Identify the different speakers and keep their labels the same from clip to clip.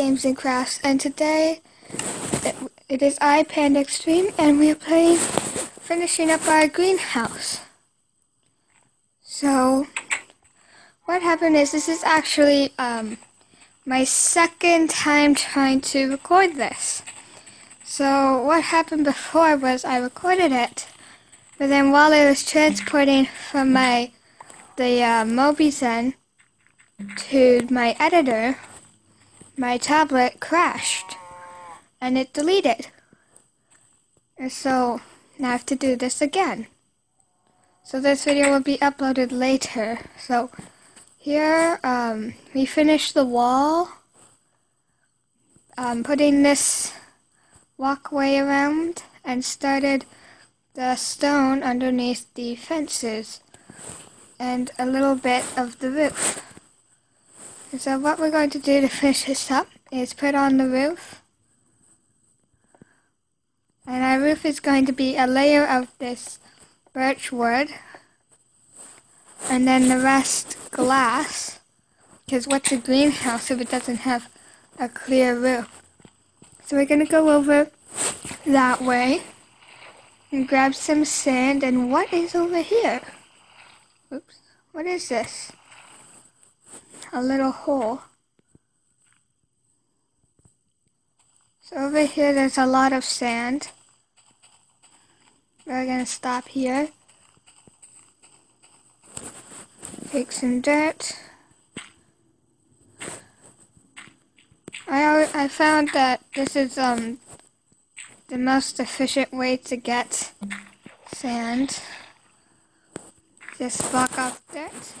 Speaker 1: Games 'N' Crafts, and today it, is iPanda Extreme, and we are playing finishing up our greenhouse. So, what happened is this is actually um, my second time trying to record this. So, what happened before was I recorded it, but then while I was transporting from my the uh, Mobizen to my editor, my tablet crashed and it deleted. And so now I have to do this again. So this video will be uploaded later. So here um, we finished the wall. Um, putting this walkway around and started the stone underneath the fences and a little bit of the roof. So what we're going to do to finish this up is put on the roof. And our roof is going to be a layer of this birch wood. And then the rest glass. Because what's a greenhouse if it doesn't have a clear roof? So we're going to go over that way and grab some sand. And what is over here? Oops. What is this? A little hole. So over here there's a lot of sand. We're to stop here. Take some dirt. I, I found that this is um the most efficient way to get sand. Just block off dirt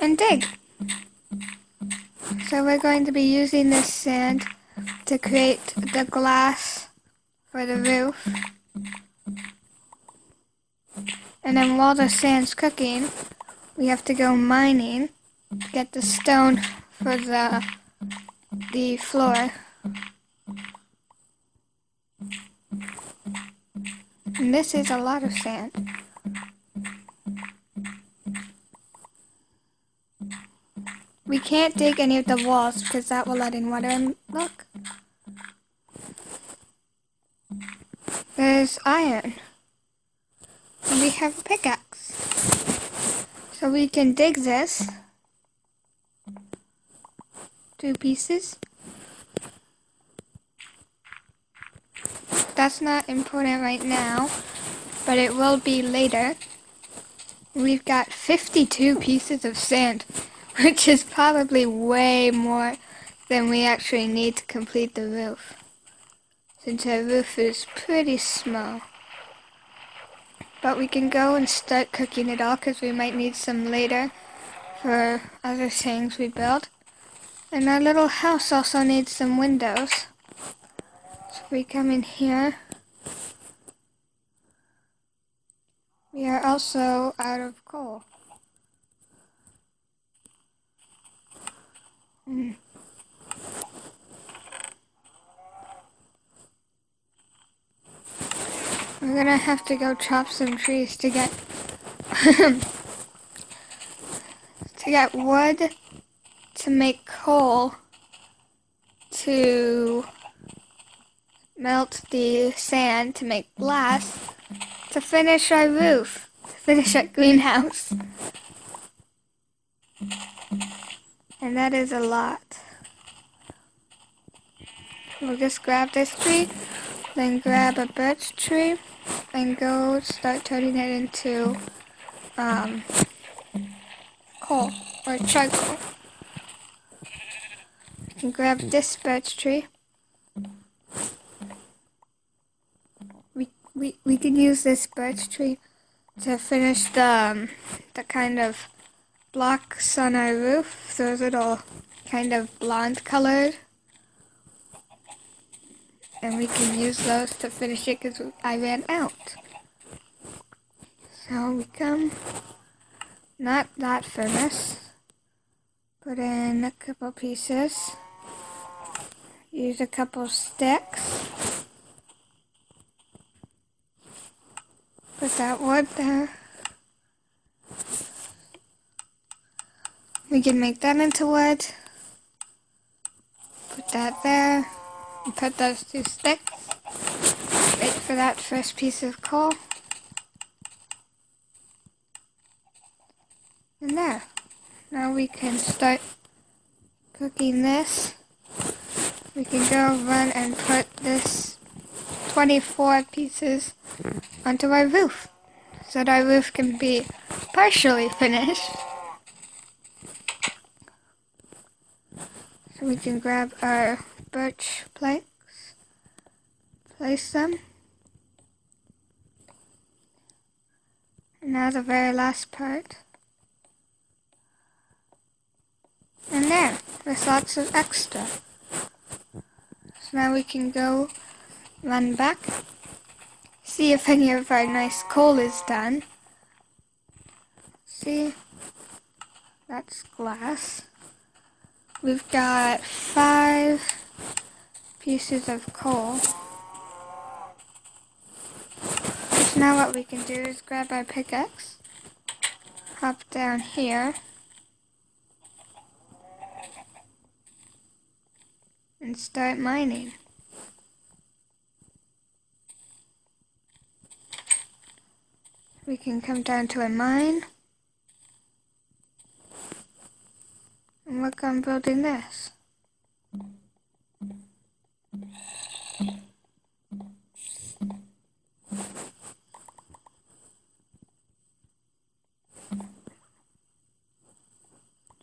Speaker 1: and dig. So we're going to be using this sand to create the glass for the roof. And then while the sand's cooking, we have to go mining to get the stone for the the floor. And this is a lot of sand. We can't dig any of the walls because that will let in water and look. There's iron. And we have a pickaxe. So we can dig this. Two pieces. That's not important right now, but it will be later. We've got 52 pieces of sand which is probably way more than we actually need to complete the roof, since our roof is pretty small. But we can go and start cooking it all because we might need some later for other things we build. And our little house also needs some windows. So we come in here. We are also out of coal. Mm. We're gonna have to go chop some trees to get to get wood to make coal to melt the sand to make glass to finish our roof, to finish our greenhouse. And that is a lot. We'll just grab this tree, then grab a birch tree, and go start turning it into um, coal or charcoal. And grab this birch tree. We, we, we can use this birch tree to finish the, um, the kind of blocks on our roof. Those are all kind of blonde colored. And we can use those to finish it because I ran out. So we come, not that furnace, put in a couple pieces, use a couple sticks, put that wood there. We can make that into wood. Put that there. And put those two sticks. Wait for that first piece of coal. And there. Now we can start cooking this. We can go run and put this 24 pieces onto our roof so that our roof can be partially finished. We can grab our birch planks, place them. And now the very last part. And there, there's lots of extra. So now we can go run back, see if any of our nice coal is done. See, that's glass. We've got five pieces of coal. So now what we can do is grab our pickaxe, hop down here, and start mining. We can come down to a mine. Look, I'm building this.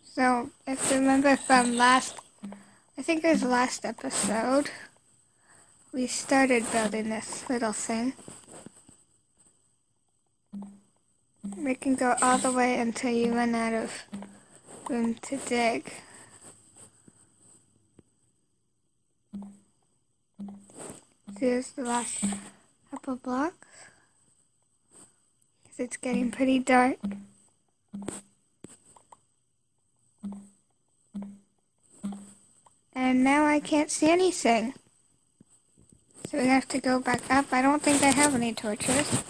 Speaker 1: So, if you remember from last, I think it was last episode, we started building this little thing. We can go all the way until you run out of room to dig. Here's the last couple blocks. Because it's getting pretty dark. And now I can't see anything. So we have to go back up. I don't think I have any torches.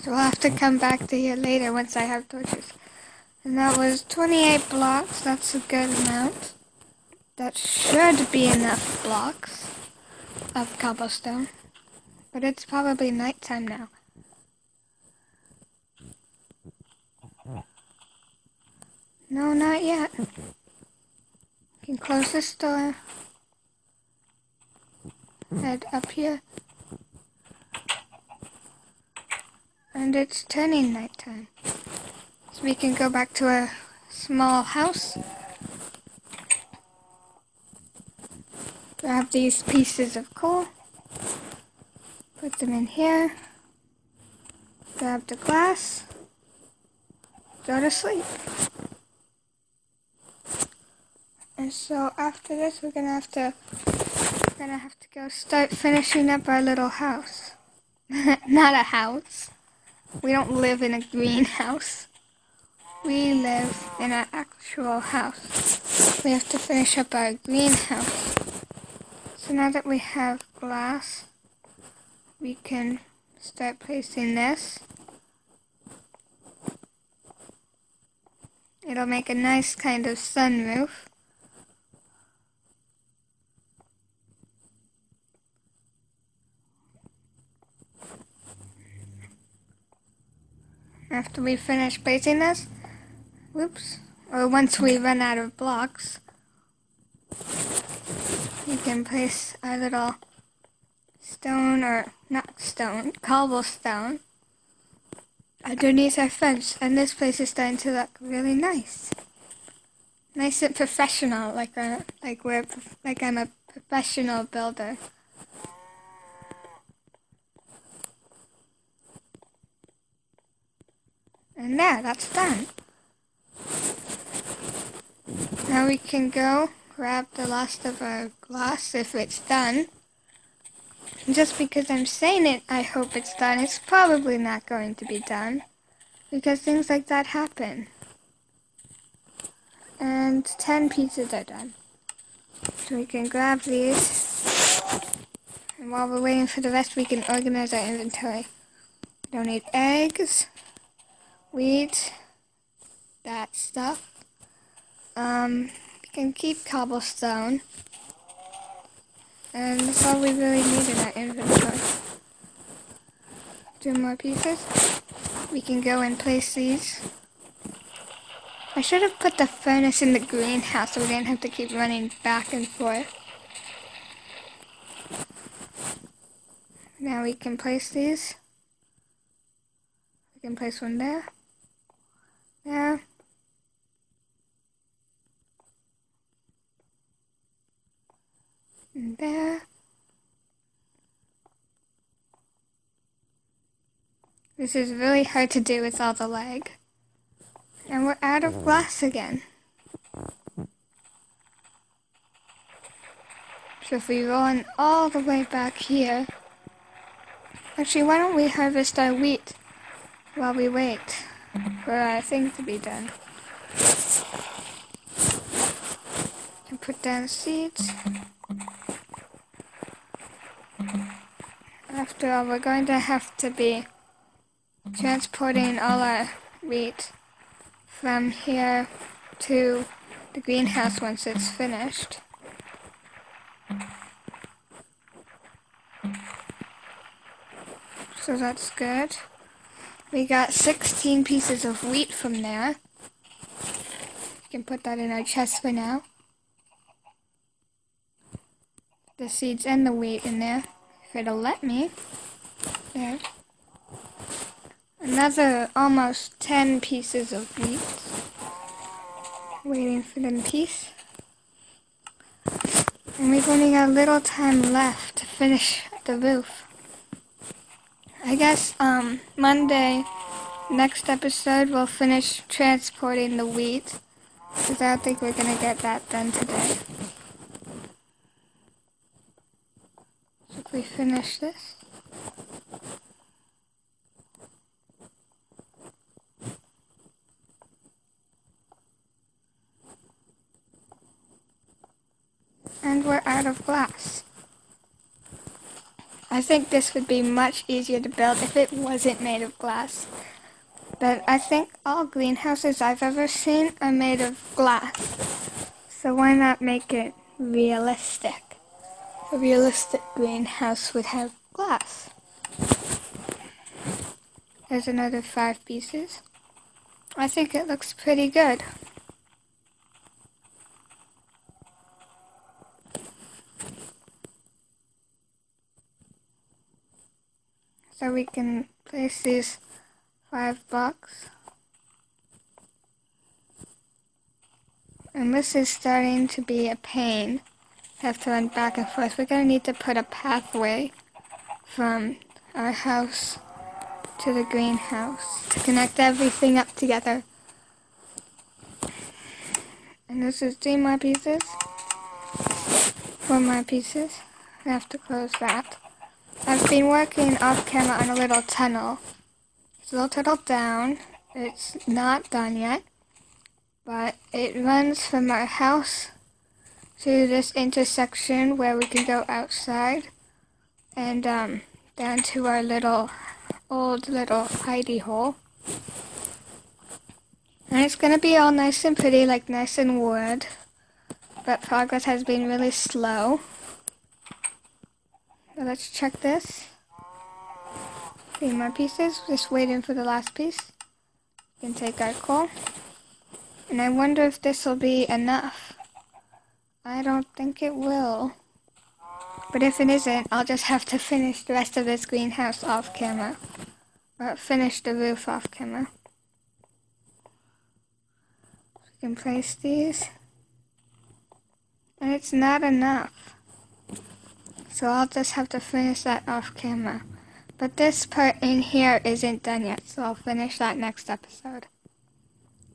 Speaker 1: So we'll have to come back to here later once I have torches. And that was 28 blocks. That's a good amount. That should be enough blocks of cobblestone. But it's probably nighttime now. No, not yet. You can close this door. Head up here. And it's turning nighttime. We can go back to a small house. Grab these pieces of coal. Put them in here. Grab the glass. Go to sleep. And so after this, we're gonna have to, we're gonna have to go start finishing up our little house. Not a house. We don't live in a greenhouse. We live in an actual house. We have to finish up our greenhouse. So now that we have glass, we can start placing this. It'll make a nice kind of sunroof. After we finish placing this, whoops, or once we run out of blocks, we can place a little stone, or not stone, cobblestone underneath our fence, and this place is starting to look really nice. Nice and professional, like a, like we're like I'm a professional builder. And there, that's done. Now we can go grab the last of our glass if it's done. just because I'm saying it, I hope it's done, it's probably not going to be done. Because things like that happen. And 10 pieces are done. So we can grab these. And while we're waiting for the rest, we can organize our inventory. We don't need eggs wheat, that stuff. Um, we can keep cobblestone. And that's all we really need in our inventory. Two more pieces. We can go and place these. I should have put the furnace in the greenhouse so we didn't have to keep running back and forth. Now we can place these. We can place one there. There. And there. This is really hard to do with all the lag. And we're out of mm. glass again. So if we run all the way back here, actually why don't we harvest our wheat while we wait for our thing to be done. And put down seeds. After all, we're going to have to be transporting all our wheat from here to the greenhouse once it's finished. So that's good. We got 16 pieces of wheat from there. We can put that in our chest for now. The seeds and the wheat in there, if it'll let me. There. Another almost 10 pieces of wheat. Waiting for them piece. And we've only got a little time left to finish the roof. I guess um, Monday, next episode, we'll finish transporting the wheat. Because I don't think we're going to get that done today. We finish this. and we're out of glass. I think this would be much easier to build if it wasn't made of glass. But I think all greenhouses I've ever seen are made of glass. So why not make it realistic? A realistic greenhouse would have glass. There's another five pieces. I think it looks pretty good. So we can place these five blocks. And this is starting to be a pain. Have to run back and forth. We're going to need to put a pathway from our house to the greenhouse to connect everything up together. And this is three more pieces. Four more pieces. I have to close that. I've been working off camera on a little tunnel. It's a little tunnel down. It's not done yet. But it runs from our house to this intersection where we can go outside. And um, down to our little, old little hidey hole. And it's going to be all nice and pretty, like nice and wood. But progress has been really slow. Let's check this. Three more pieces. Just waiting for the last piece. We can take our coal. And I wonder if this will be enough. I don't think it will. But if it isn't, I'll just have to finish the rest of this greenhouse off camera. Or finish the roof off camera. We can place these. And it's not enough. So I'll just have to finish that off camera. But this part in here isn't done yet, so I'll finish that next episode.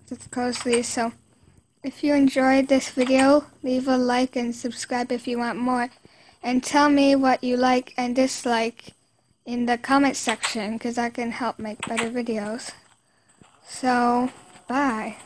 Speaker 1: Let's close these. So if you enjoyed this video, leave a like and subscribe if you want more. And tell me what you like and dislike in the comment section because that can help make better videos. So, bye.